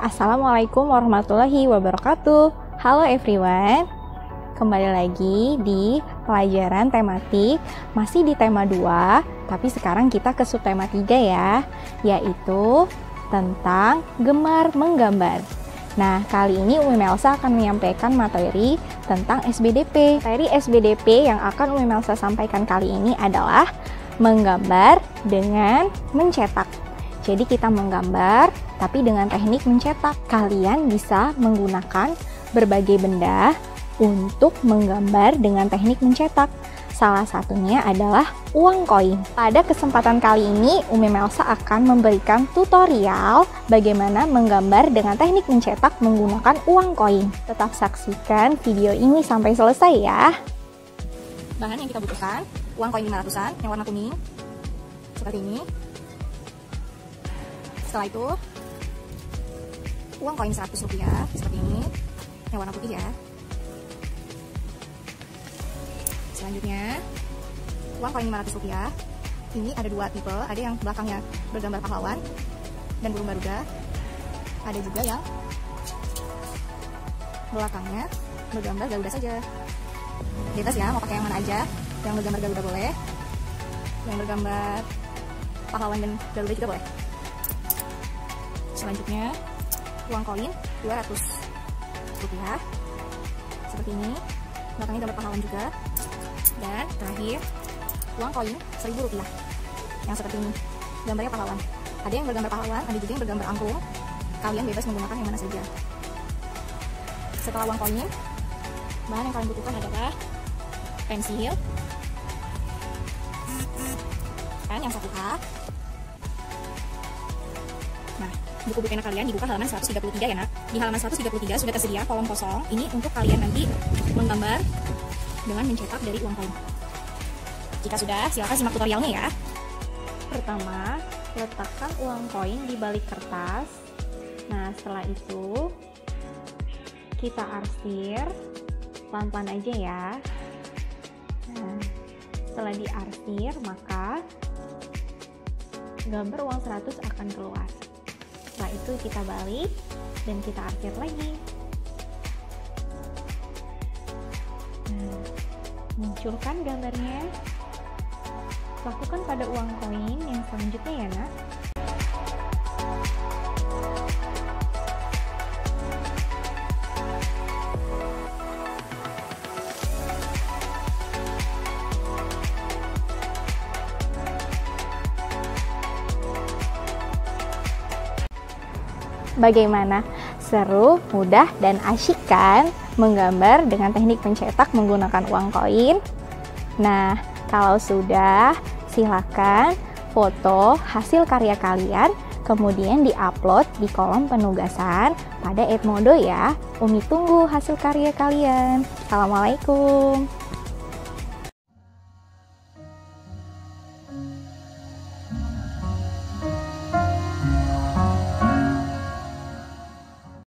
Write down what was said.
Assalamualaikum warahmatullahi wabarakatuh. Halo everyone. Kembali lagi di pelajaran tematik masih di tema 2, tapi sekarang kita ke subtema 3 ya, yaitu tentang gemar menggambar. Nah, kali ini Umi Melsa akan menyampaikan materi tentang SBDP. Materi SBDP yang akan Umi Melsa sampaikan kali ini adalah menggambar dengan mencetak. Jadi kita menggambar, tapi dengan teknik mencetak. Kalian bisa menggunakan berbagai benda untuk menggambar dengan teknik mencetak. Salah satunya adalah uang koin. Pada kesempatan kali ini, Umi Melsa akan memberikan tutorial bagaimana menggambar dengan teknik mencetak menggunakan uang koin. Tetap saksikan video ini sampai selesai ya. Bahan yang kita butuhkan, uang koin 500-an yang warna kuning, seperti ini setelah itu uang koin 100 rupiah seperti ini yang warna putih ya. Selanjutnya uang koin 500 rupiah. Ini ada dua tipe ada yang belakangnya bergambar pahlawan dan burung garuda. Ada juga yang belakangnya bergambar garuda saja. Bebas ya mau pakai yang mana aja. Yang bergambar garuda boleh yang bergambar pahlawan dan garuda juga boleh selanjutnya uang koin 200 rupiah. Seperti ini belakangnya gambar pahlawan juga. Dan terakhir uang koin 1000 rupiah. Yang seperti ini gambarnya pahlawan. Ada yang bergambar pahlawan ada juga yang bergambar angklung. Kalian bebas menggunakan yang mana saja. Setelah uang koin bahan yang kalian butuhkan adalah pensil. Kan yang satu A buku buku kalian dibuka halaman 133 ya nak. Di halaman 133 sudah tersedia kolom kosong. Ini untuk kalian nanti menggambar dengan mencetak dari uang koin. Jika sudah, silakan simak tutorialnya ya. Pertama, letakkan uang koin di balik kertas. Nah, setelah itu kita arsir pelan-pelan aja ya. Nah, setelah diarsir, maka gambar uang 100 akan keluar setelah itu kita balik dan kita arsir lagi. Nah, munculkan gambarnya? Lakukan pada uang koin yang selanjutnya ya nak Bagaimana? Seru, mudah, dan asyik kan menggambar dengan teknik mencetak menggunakan uang koin? Nah, kalau sudah, silakan foto hasil karya kalian kemudian diupload di kolom penugasan pada Edmodo ya. Umi tunggu hasil karya kalian. Assalamualaikum.